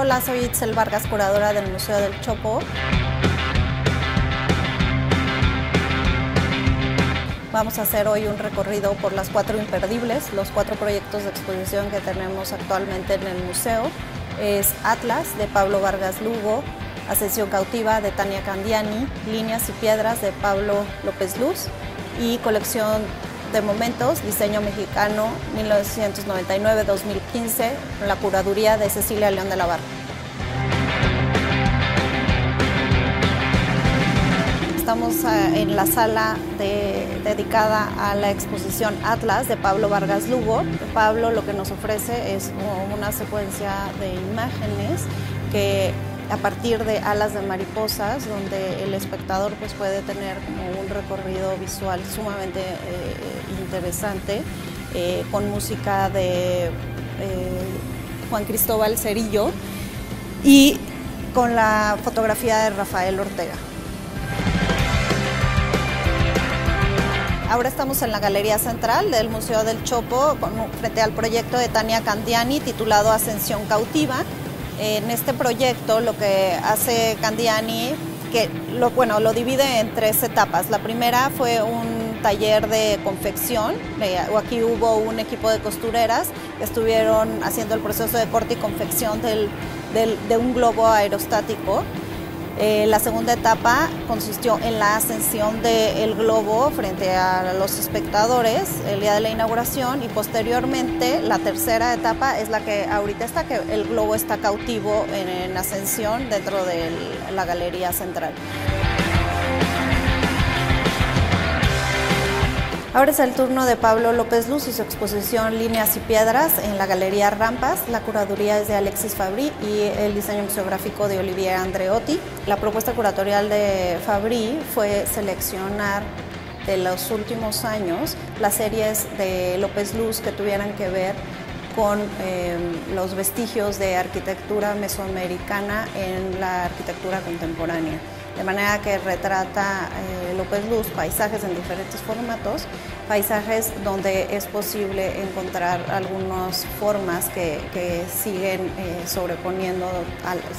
Hola, soy Itzel Vargas, curadora del Museo del Chopo. Vamos a hacer hoy un recorrido por las cuatro imperdibles, los cuatro proyectos de exposición que tenemos actualmente en el museo. Es Atlas de Pablo Vargas Lugo, Ascensión Cautiva de Tania Candiani, Líneas y Piedras de Pablo López Luz y colección de momentos, diseño mexicano 1999-2015, la curaduría de Cecilia León de la Barra. Estamos eh, en la sala dedicada a la exposición Atlas de Pablo Vargas Lugo. Pablo lo que nos ofrece es una secuencia de imágenes que a partir de alas de mariposas, donde el espectador pues, puede tener un recorrido visual sumamente eh, interesante, eh, con música de eh, Juan Cristóbal Cerillo y con la fotografía de Rafael Ortega. Ahora estamos en la Galería Central del Museo del Chopo frente al proyecto de Tania Candiani titulado Ascensión Cautiva, en este proyecto lo que hace Candiani, que lo, bueno, lo divide en tres etapas. La primera fue un taller de confección, aquí hubo un equipo de costureras que estuvieron haciendo el proceso de corte y confección de un globo aerostático eh, la segunda etapa consistió en la ascensión del globo frente a los espectadores el día de la inauguración y posteriormente la tercera etapa es la que ahorita está, que el globo está cautivo en ascensión dentro de la galería central. Ahora es el turno de Pablo López Luz y su exposición Líneas y Piedras en la Galería Rampas. La curaduría es de Alexis Fabri y el diseño museográfico de Olivier Andreotti. La propuesta curatorial de Fabri fue seleccionar de los últimos años las series de López Luz que tuvieran que ver con em, los vestigios de arquitectura mesoamericana en la arquitectura contemporánea de manera que retrata eh, López Luz paisajes en diferentes formatos, paisajes donde es posible encontrar algunas formas que, siguen eh, sobreponiendo,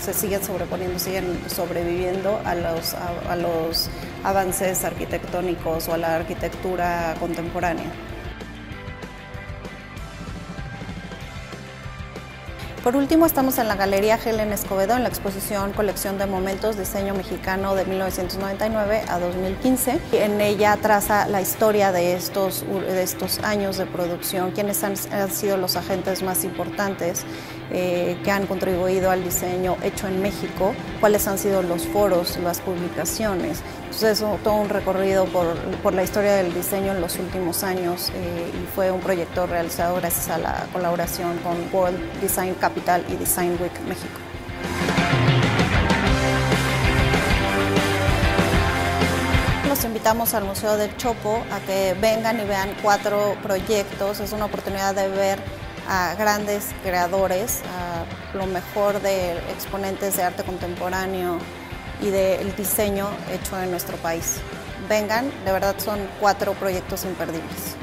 se siguen sobreponiendo, siguen sobreviviendo a los, a los avances arquitectónicos o a la arquitectura contemporánea. Por último, estamos en la Galería Helen Escobedo en la exposición Colección de Momentos Diseño Mexicano de 1999 a 2015. En ella traza la historia de estos, de estos años de producción, quiénes han, sido los agentes más importantes eh, que han contribuido al diseño hecho en México, cuáles han sido los foros, las publicaciones. Entonces, todo un recorrido por, por la historia del diseño en los últimos años eh, y fue un proyecto realizado gracias a la colaboración con World Design Capital y Design Week México. Los invitamos al Museo del Chopo a que vengan y vean cuatro proyectos. Es una oportunidad de ver a grandes creadores, a lo mejor de exponentes de arte contemporáneo y del diseño hecho en nuestro país. Vengan, de verdad son cuatro proyectos imperdibles.